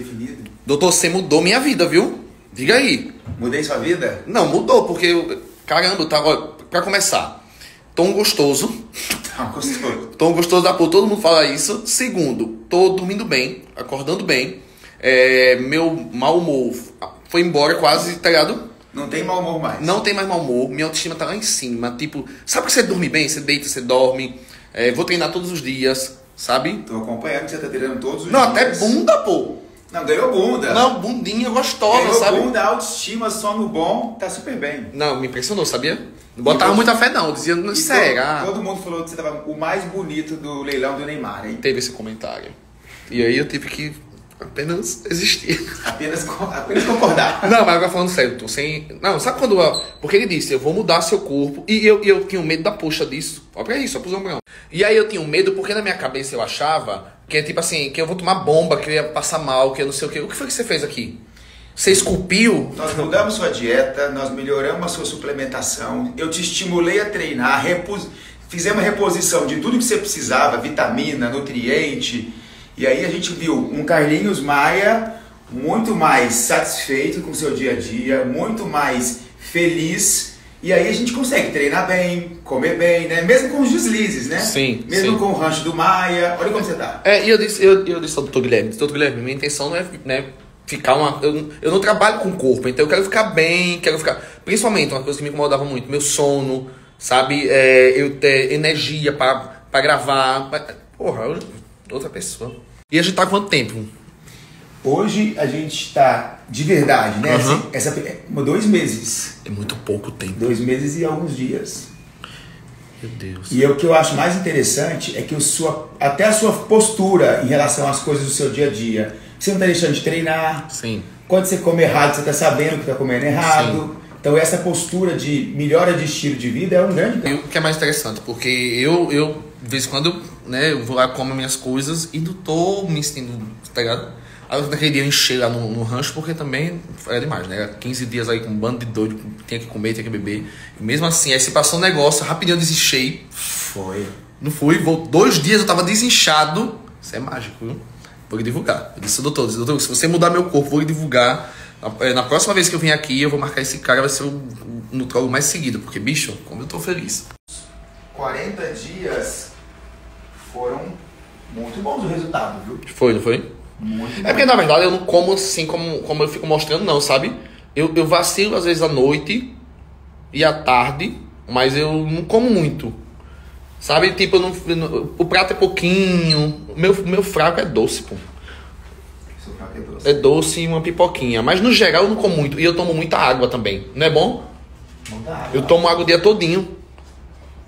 Definido. Doutor, você mudou minha vida, viu? Diga aí. Mudei sua vida? Não, mudou, porque, eu- caramba, tá, ó, pra começar, tom gostoso, Não, gostou. tom gostoso da porra, todo mundo fala isso. Segundo, tô dormindo bem, acordando bem, é, meu mau humor foi embora quase, tá ligado? Não tem mau humor mais. Não tem mais mau humor, minha autoestima tá lá em cima, tipo, sabe que você dorme bem, você deita, você dorme, é, vou treinar todos os dias, sabe? Tô acompanhando que você tá treinando todos os Não, dias. até bunda, pô. Não, ganhou bunda. Não, bundinha gostosa, ganhou sabe? bunda, autoestima, sono bom, tá super bem. Não, me impressionou, sabia? Não botava muita fé não, dizia, não, será? Todo, todo mundo falou que você tava o mais bonito do leilão do Neymar, hein? Teve esse comentário. E aí eu tive que apenas existir. Apenas, apenas concordar. Não, mas agora falando sério, tô sem. Não, sabe quando. eu- Porque ele disse, eu vou mudar seu corpo. E eu, eu tinha medo da poxa disso. Olha pra isso, olha pros ombrão. E aí eu tinha medo porque na minha cabeça eu achava que é tipo assim, que eu vou tomar bomba, que eu ia passar mal, que eu não sei o quê. O que foi que você fez aqui? Você esculpiu? Nós mudamos sua dieta, nós melhoramos a sua suplementação, eu te estimulei a treinar, repos... fizemos reposição de tudo que você precisava, vitamina, nutriente. E aí a gente viu um Carlinhos Maia muito mais satisfeito com o seu dia a dia, muito mais feliz. E aí a gente consegue treinar bem, comer bem, né? Mesmo com os deslizes, né? Sim, Mesmo sim. com o rancho do Maia. Olha como você tá. É, e eu disse, eu, eu disse ao doutor Guilherme, doutor Guilherme, minha intenção não é né, ficar uma. Eu, eu não trabalho com o corpo, então eu quero ficar bem, quero ficar. Principalmente, uma coisa que me incomodava muito, meu sono, sabe? É, eu ter energia pra, pra gravar. pra- Porra, eu- outra pessoa. E a gente tá quanto tempo? Hoje a gente está de verdade, né? Aham. Essa, essa, dois meses. É muito pouco tempo. Dois meses e alguns dias. Meu Deus. E o que eu acho mais interessante é que o sua, até a sua postura em relação às coisas do seu dia a dia. Você não está deixando de treinar. Sim. Quando você come errado, você está sabendo que está comendo errado. Então essa postura de melhora de estilo de vida é um grande E ganho. o que é mais interessante, porque eu, eu de vez em quando, né, eu vou lá, como minhas coisas e não tô me sentindo, tá ligado? Aí eu naquele dia eu enchei lá no, no rancho, porque também era demais, né? Era 15 dias aí com um bando de doido, tinha que comer, tinha que beber. E mesmo assim, aí se passou um negócio, rapidinho eu desinchei. Foi. Não fui, vou, dois dias eu tava desinchado. Isso é mágico, viu? Vou divulgar. Eu disse, doutor, disse, doutor, se você mudar meu corpo, vou divulgar. Na, eh, na próxima vez que eu vim aqui, eu vou marcar esse cara, vai ser o, o nutrólogo mais seguido. Porque, bicho, como eu tô feliz. 40 dias foram muito bons o resultado, viu? Foi, não foi? Muito É porque, na verdade, eu não como assim como, como eu fico mostrando, não, sabe? Eu, eu vacilo, às vezes, à noite e à tarde, mas eu não como muito. Sabe? Tipo, eu não, eu não- o prato é pouquinho. Meu, meu fraco é doce, pô. Seu fraco é doce. É doce e uma pipoquinha. Mas, no geral, eu não como muito. E eu tomo muita água também. Não é bom? Não dá. Eu tomo água o dia todinho.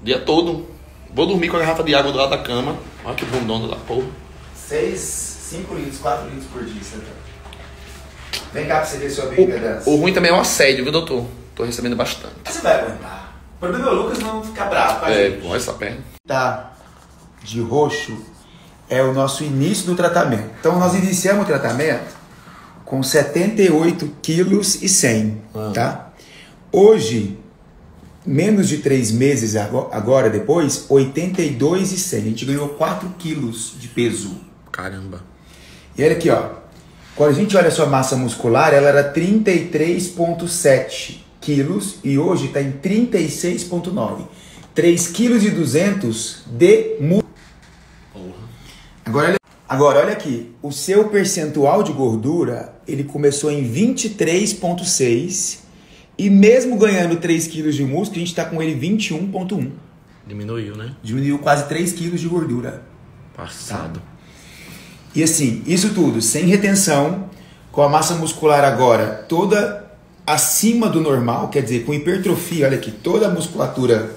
O dia todo. Vou dormir com a garrafa de água do lado da cama. Olha que bundona da porra. 6, 5 litros, 4 litros por dia, você tá? Vem cá pra você ver sua bioimpedância. o ruim também é o assédio, viu, doutor? Tô recebendo bastante. Você vai aguentar. O problema é o Lucas não ficar bravo com a É, gente. bom essa perna. Tá de roxo é o nosso início do tratamento. Então nós iniciamos o tratamento com 78 quilos e 100, Ah. tá? Hoje, menos de 3 meses ago- agora, depois, 82 e 100. A gente ganhou 4 quilos de peso. Caramba. E olha aqui, ó. Quando a gente olha a sua massa muscular, ela era 33,7 quilos e hoje está em 36,9. 3 quilos e 200 de músculo. Agora, olha- agora, olha aqui. O seu percentual de gordura, ele começou em 23,6 e mesmo ganhando 3 quilos de músculo, a gente está com ele 21,1. Diminuiu, né? Diminuiu quase 3 quilos de gordura. Passado. E assim, isso tudo sem retenção, com a massa muscular agora toda acima do normal, quer dizer, com hipertrofia, olha aqui, toda a musculatura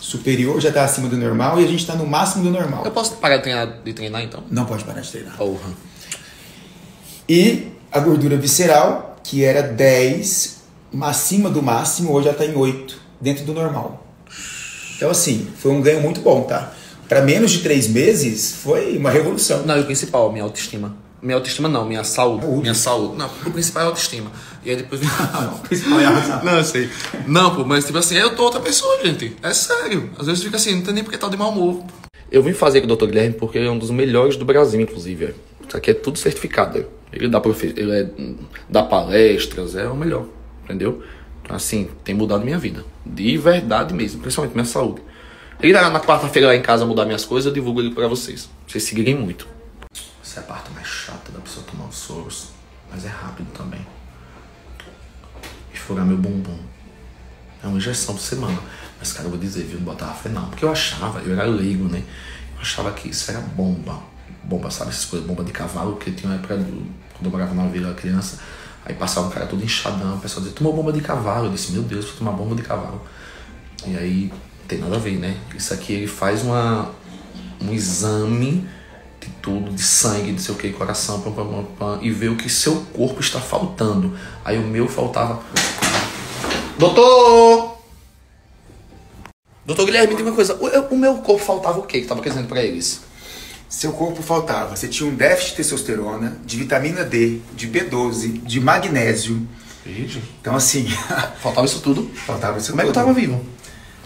superior já está acima do normal e a gente está no máximo do normal. Eu posso parar de treinar, de treinar então? Não pode parar de treinar. Porra. E a gordura visceral, que era 10, acima do máximo, hoje já está em 8, dentro do normal. Então assim, foi um ganho muito bom, tá? Para menos de 3 meses, foi uma revolução. Não, e o principal, minha autoestima. Minha autoestima não, minha saúde. Saúde. Minha saúde. Não, o principal é a autoestima. E aí depois. O principal é a razão. não, eu sei. Não, pô, mas tipo assim, eu tô outra pessoa, gente. É sério. Às vezes fica assim, não tem nem porque tá de mau humor. Eu vim fazer com o Dr. Guilherme porque ele é um dos melhores do Brasil, inclusive. Isso aqui é tudo certificado. Ele dá, profe... ele é, dá palestras, é o melhor, entendeu? Então, assim, tem mudado minha vida. De verdade mesmo, principalmente minha saúde. Ele irá na quarta-feira lá em casa mudar minhas coisas, eu divulgo ele pra vocês. Vocês seguirem muito. Essa é a parte mais chata da pessoa tomar os soros. Mas é rápido também. E furar meu bumbum. É uma injeção por semana. Mas, cara, eu vou dizer, viu? Não botava fé não. Porque eu achava, eu era leigo, né? Eu achava que isso era bomba. Bomba, sabe? Essas coisas, bomba de cavalo, que tinha uma época do, quando eu morava na vila criança. Aí passava um cara todo inchadão, o pessoal dizia, tomou bomba de cavalo. Eu disse, meu Deus, vou tomar bomba de cavalo. E aí, tem nada a ver, né? Isso aqui ele faz uma, um exame de tudo, de sangue, de sei o que, coração, pam, pam, pam, e vê o que seu corpo está faltando. Aí o meu faltava. Doutor! Doutor Guilherme, diga uma coisa. O, o meu corpo faltava o que que tava dizendo pra eles? Seu corpo faltava. Você tinha um déficit de testosterona, de vitamina D, de B12, de magnésio. Então, assim, Faltava isso tudo. faltava isso Como é que eu tudo. tava vivo?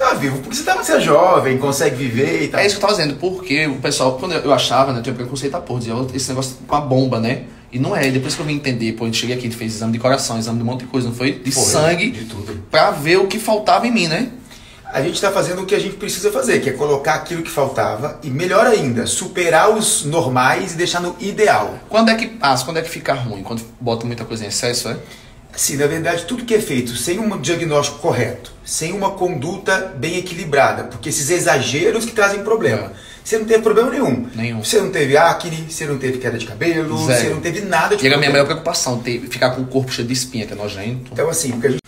Tava vivo, porque você tava, você é jovem, consegue viver e tal. É isso que eu tava dizendo, porque o pessoal, quando eu eu achava, né, eu tinha preconceito a porra, dizia "Ó, esse negócio com a bomba, né? E não é, depois que eu vim entender, pô, a gente cheguei aqui, a gente fez exame de coração, exame de um monte de coisa, não foi? De Foi, sangue, de tudo. pra ver o que faltava em mim, né? A gente está fazendo o que a gente precisa fazer, que é colocar aquilo que faltava e, melhor ainda, superar os normais e deixar no ideal. Quando é que passa, quando é que fica ruim? Quando bota muita coisa em excesso, é? Assim, na verdade, tudo que é feito sem um diagnóstico correto, sem uma conduta bem equilibrada, porque esses exageros que trazem problema. Você não teve problema nenhum. Nenhum. Você não teve acne, você não teve queda de cabelo, Zero. você não teve nada de E a minha maior preocupação, ter, ficar com o corpo cheio de espinha, que é nojento. Então, assim, o que a gente,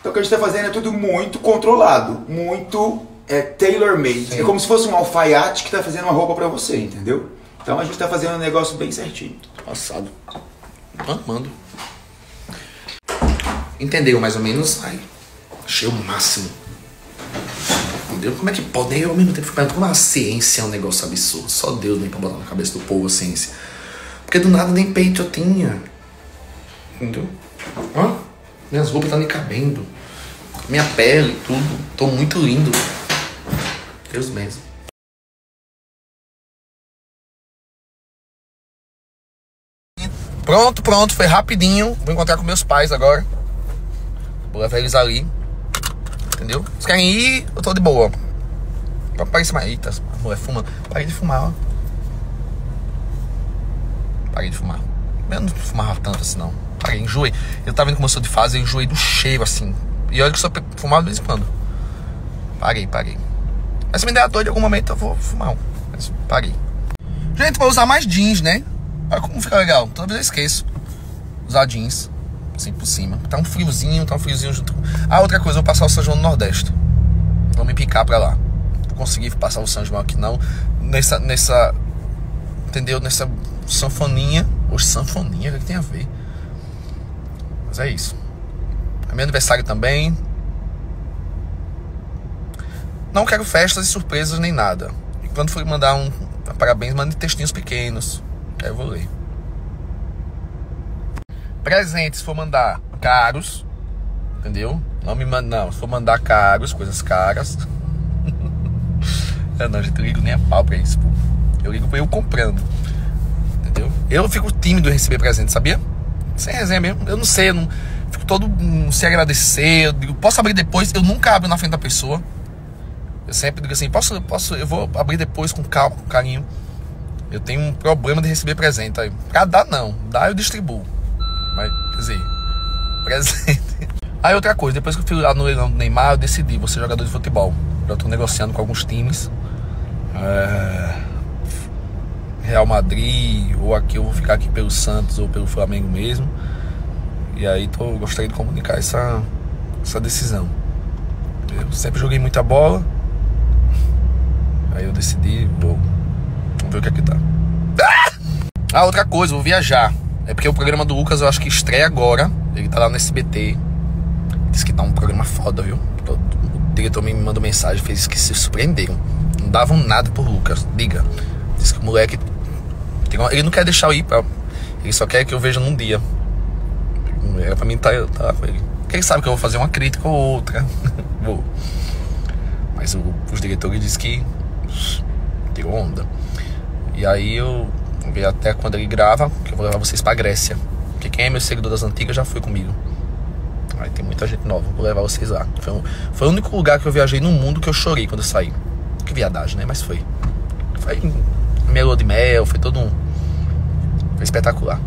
então, o que a gente está fazendo é tudo muito controlado, muito é, tailor-made. É como se fosse um alfaiate que está fazendo uma roupa para você, entendeu? Então a gente está fazendo um negócio bem certinho. Passado. Amando. Entendeu mais ou menos? Ai, achei o máximo. Entendeu? Como é que pode? Eu ao mesmo tempo fico como a ciência é um negócio absurdo. Só Deus nem pra botar na cabeça do povo a ciência. Porque do nada nem peito eu tinha. Entendeu? Hã? Minhas roupas estão nem cabendo. Minha pele, tudo. Tô muito lindo. Deus mesmo. Pronto, pronto, foi rapidinho. Vou encontrar com meus pais agora. Vou levar eles ali. Entendeu? Vocês querem ir? Eu tô de boa. Pra parar mais. Eita, a mulher fumando. Parei de fumar, ó. Parei de fumar. Eu não fumava tanto assim, não. Parei, enjoei. Eu tava vendo como eu sou de fase, eu enjoei do cheiro, assim. E olha que eu só fumava de vez em quando. Parei, parei. Mas se me der a dor de algum momento, eu vou fumar um. Mas parei. Gente, vou usar mais jeans, né? Olha como fica legal. Toda vez eu esqueço. Usar jeans. Assim por cima. Tá um friozinho, tá um friozinho junto. Ah, outra coisa, eu vou passar o São João no Nordeste. Vou me picar pra lá. Vou conseguir passar o São João aqui não. Nessa. nessa entendeu? Nessa sanfoninha. Ou sanfoninha, o que que tem a ver? Mas é isso. É meu aniversário também. Não quero festas e surpresas nem nada. E quando for mandar um parabéns, mande textinhos pequenos. Aí eu vou ler. Presentes, se for mandar caros, entendeu? Não me manda, não. Se for mandar caros, coisas caras. eu não, gente, eu ligo nem a pau pra isso, pô. Eu ligo pra eu comprando. Entendeu? Eu fico tímido em receber presente, sabia? Sem resenha mesmo. Eu não sei, eu não. Fico todo hum, sem agradecer. Eu digo, posso abrir depois? Eu nunca abro na frente da pessoa. Eu sempre digo assim, posso, posso, eu vou abrir depois com calma, com carinho. Eu tenho um problema de receber presente. Aí, pra dar não, dá eu distribuo. Mas, quer dizer, presente. Aí outra coisa, depois que eu fui lá no leilão do Neymar, eu decidi, vou ser jogador de futebol. Já tô negociando com alguns times. É, Real Madrid, ou aqui eu vou ficar aqui pelo Santos ou pelo Flamengo mesmo. E aí tô, gostaria de comunicar essa, essa decisão. Eu sempre joguei muita bola. Aí eu decidi, vou. Vamos ver o que é que dá. Ah, outra coisa, vou viajar. É porque o programa do Lucas eu acho que estreia agora. Ele tá lá no SBT. Diz que tá um programa foda, viu? O diretor me mandou mensagem, fez que se surpreenderam. Não davam nada por Lucas. Diga. Diz que o moleque. Ele não quer deixar eu ir pra. Ele só quer que eu veja num dia. Era pra mim estar tá, com ele. Quem sabe que eu vou fazer uma crítica ou outra. vou. Mas o- os diretores dizem que tirou onda. E aí eu ver até quando ele grava, que eu vou levar vocês pra Grécia. Porque quem é meu seguidor das antigas já foi comigo. Aí tem muita gente nova, vou levar vocês lá. Foi, um, foi o único lugar que eu viajei no mundo que eu chorei quando eu saí. Que viadagem, né? Mas foi. Foi lua de mel, foi todo um. Foi espetacular.